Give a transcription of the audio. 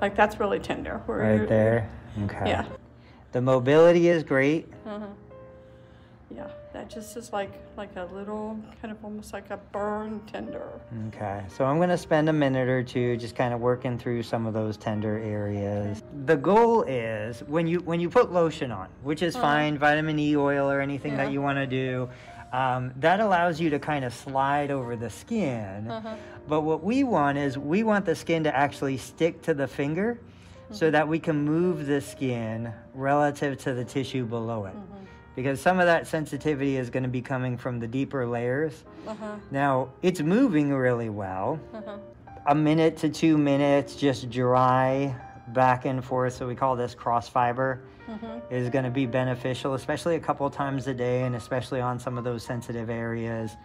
Like that's really tender. where Right there. Okay. Yeah. The mobility is great. Uh-huh. Yeah. That just is like like a little kind of almost like a burn tender. Okay, so I'm gonna spend a minute or two just kind of working through some of those tender areas. The goal is when you when you put lotion on, which is fine, vitamin E oil or anything Uh-huh. Yeah. that you want to do, um, that allows you to kind of slide over the skin. Uh-huh. But what we want is we want the skin to actually stick to the finger, Mm-hmm. so that we can move the skin relative to the tissue below it. Mm-hmm. Because some of that sensitivity is going to be coming from the deeper layers. Uh-huh. Now, it's moving really well. Uh-huh. A minute to two minutes, just dry back and forth. So we call this cross fiber. Mm-hmm. Is going to be beneficial, especially a couple times a day, and especially on some of those sensitive areas.